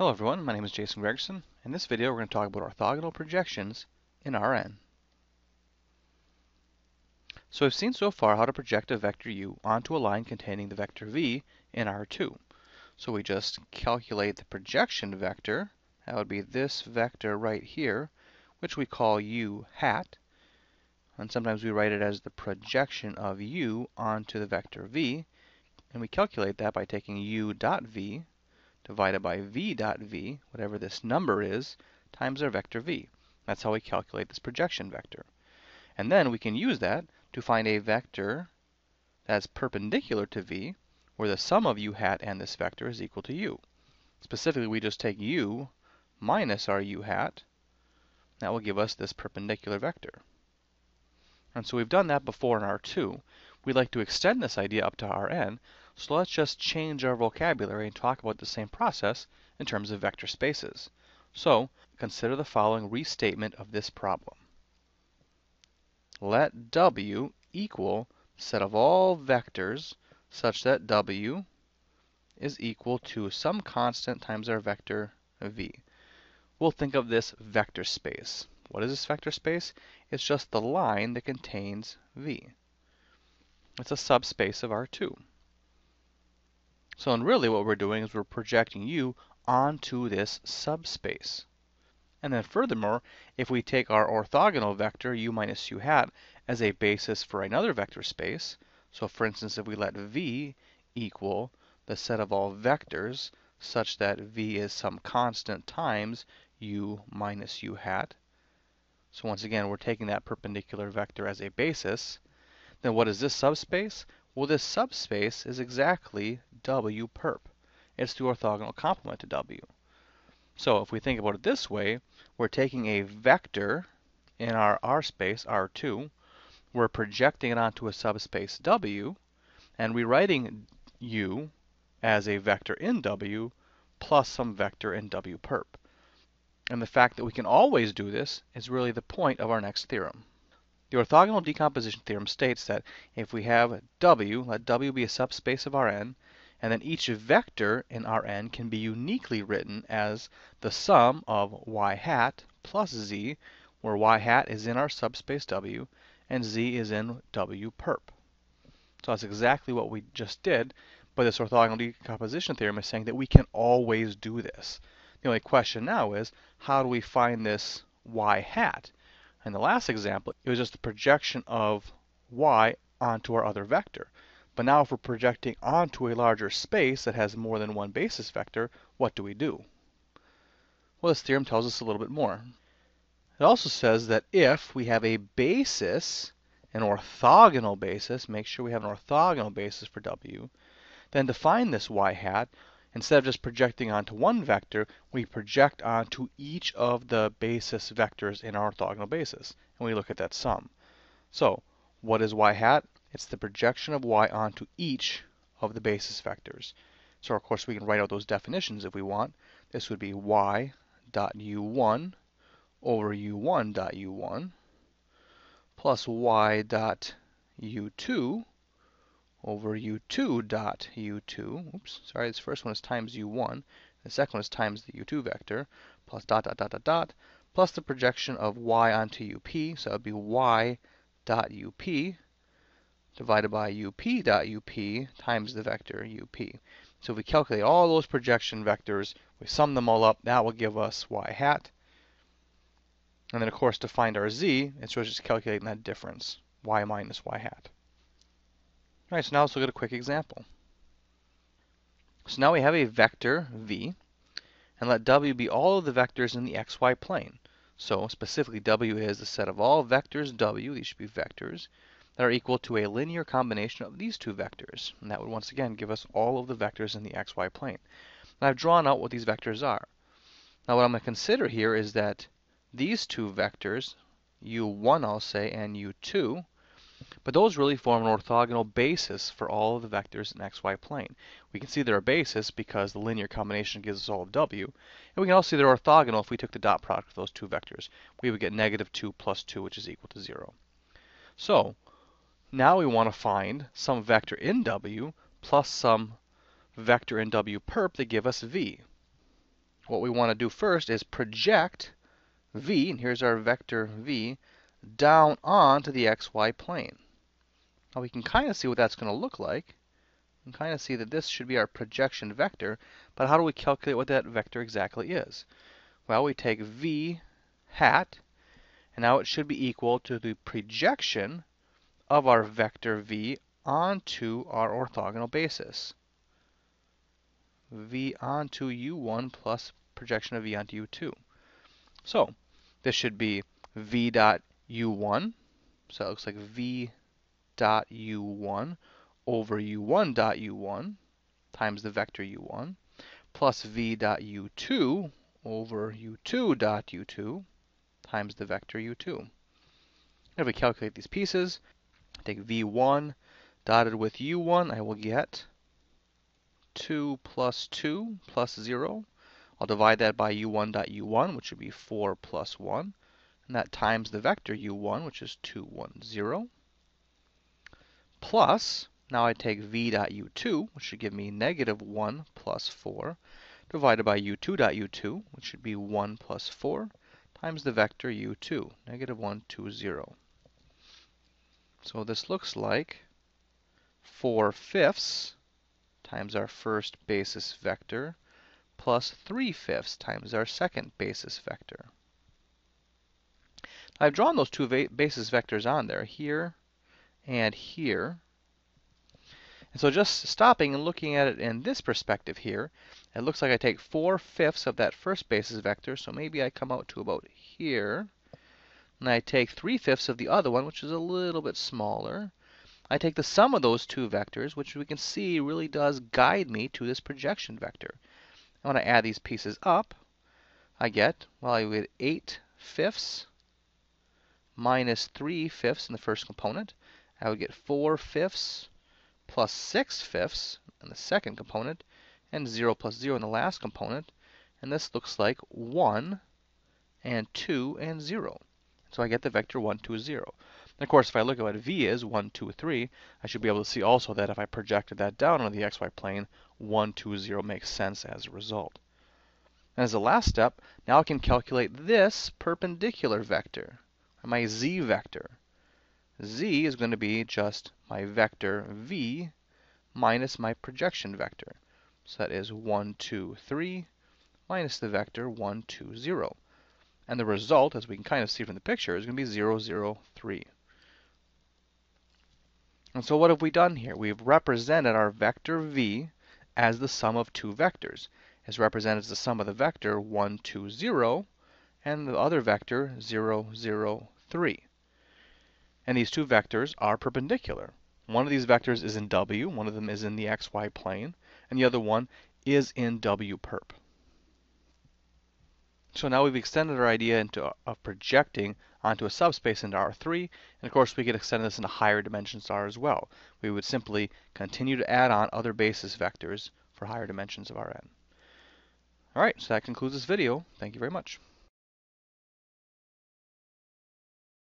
Hello everyone, my name is Jason Gregersen. In this video we're going to talk about orthogonal projections in Rn. So we've seen so far how to project a vector u onto a line containing the vector v in R2. So we just calculate the projection vector, that would be this vector right here, which we call u hat, and sometimes we write it as the projection of u onto the vector v, and we calculate that by taking u dot v divided by v dot v, whatever this number is, times our vector v. That's how we calculate this projection vector. And then we can use that to find a vector that's perpendicular to v, where the sum of u hat and this vector is equal to u. Specifically, we just take u minus our u hat. That will give us this perpendicular vector. And so we've done that before in R2. We'd like to extend this idea up to Rn, so let's just change our vocabulary and talk about the same process in terms of vector spaces. So consider the following restatement of this problem. Let W equal the set of all vectors such that W is equal to some constant times our vector V. We'll think of this vector space. What is this vector space? It's just the line that contains V. It's a subspace of R2. So and really what we're doing is we're projecting u onto this subspace. And then furthermore, if we take our orthogonal vector u minus u hat as a basis for another vector space, so for instance if we let v equal the set of all vectors such that v is some constant times u minus u hat. So once again, we're taking that perpendicular vector as a basis. Then what is this subspace? Well, this subspace is exactly W perp. It's the orthogonal complement to W. So if we think about it this way, we're taking a vector in our R space, R2, we're projecting it onto a subspace W, and rewriting U as a vector in W plus some vector in W perp. And the fact that we can always do this is really the point of our next theorem. The orthogonal decomposition theorem states that if we have W, let W be a subspace of Rn, and then each vector in Rn can be uniquely written as the sum of y hat plus z, where y hat is in our subspace W and z is in W perp. So that's exactly what we just did, but this orthogonal decomposition theorem is saying that we can always do this. The only question now is, how do we find this y hat? In the last example, it was just the projection of y onto our other vector. But now if we're projecting onto a larger space that has more than one basis vector, what do we do? Well, this theorem tells us a little bit more. It also says that if we have a basis, an orthogonal basis, make sure we have an orthogonal basis for w, then to find this y hat, Instead of just projecting onto one vector, we project onto each of the basis vectors in our orthogonal basis, and we look at that sum. So, what is y hat? It's the projection of y onto each of the basis vectors. So of course we can write out those definitions if we want. This would be y dot u1 over u1 dot u1 plus y dot u2 over u2 dot u2, oops, sorry, this first one is times u1, the second one is times the u2 vector, plus dot dot dot dot dot, plus the projection of y onto up, so that would be y dot up divided by up dot up times the vector up. So if we calculate all those projection vectors, we sum them all up, that will give us y hat. And then of course to find our z, it's just calculating that difference, y minus y hat. All right, so now let's look at a quick example. So now we have a vector v, and let w be all of the vectors in the xy plane. So specifically, w is the set of all vectors w, these should be vectors, that are equal to a linear combination of these two vectors. And that would once again give us all of the vectors in the xy plane. And I've drawn out what these vectors are. Now what I'm going to consider here is that these two vectors, u1 I'll say, and u2, but those really form an orthogonal basis for all of the vectors in xy plane. We can see they're a basis because the linear combination gives us all of w. And we can also see they're orthogonal if we took the dot product of those two vectors. We would get negative 2 plus 2, which is equal to 0. So now we want to find some vector in w plus some vector in w perp that give us v. what we want to do first is project v, and here's our vector v, down onto the xy plane. Now we can kind of see what that's going to look like. You can kind of see that this should be our projection vector, but how do we calculate what that vector exactly is? Well, we take v hat, and now it should be equal to the projection of our vector v onto our orthogonal basis. v onto u1 plus projection of v onto u2. So this should be v dot u1. So it looks like v dot u1 over u1 dot u1 times the vector u1 plus v dot u2 over u2 dot u2 times the vector u2. If we calculate these pieces, take v1 dotted with u1, I will get 2 plus 2 plus 0. I'll divide that by u1 dot u1, which would be 4 plus 1. And that times the vector u1, which is 2, 1, 0. Plus, now I take v dot u2, which should give me negative 1 plus 4, divided by u2 dot u2, which should be 1 plus 4, times the vector u2, negative 1, 2, 0. So this looks like 4 fifths times our first basis vector plus 3 fifths times our second basis vector. I've drawn those two basis vectors on there, here and here. And so just stopping and looking at it in this perspective here, it looks like I take 4 fifths of that first basis vector, so maybe I come out to about here. And I take 3 fifths of the other one, which is a little bit smaller. I take the sum of those two vectors, which we can see really does guide me to this projection vector. And when I add these pieces up, I get, well, I get 8 fifths minus 3 fifths in the first component. I would get 4 fifths plus 6 fifths in the second component, and 0 plus 0 in the last component. And this looks like 1 and 2 and 0. So I get the vector 1, 2, 0. And of course, if I look at what v is, 1, 2, 3, I should be able to see also that if I projected that down on the xy plane, 1, 2, 0 makes sense as a result. And as the last step, now I can calculate this perpendicular vector, my z vector. Z is going to be just my vector v minus my projection vector. So that is 1, 2, 3 minus the vector 1, 2, 0. And the result, as we can kind of see from the picture, is going to be 0, 0, 3. And so what have we done here? We've represented our vector v as the sum of two vectors. It's represented as the sum of the vector 1, 2, 0, and the other vector 0, 0, 3. And these two vectors are perpendicular. One of these vectors is in w, one of them is in the xy plane, and the other one is in w perp. So now we've extended our idea into of projecting onto a subspace into R3, and of course we could extend this into higher dimensions R as well. We would simply continue to add on other basis vectors for higher dimensions of Rn. Alright, so that concludes this video. Thank you very much.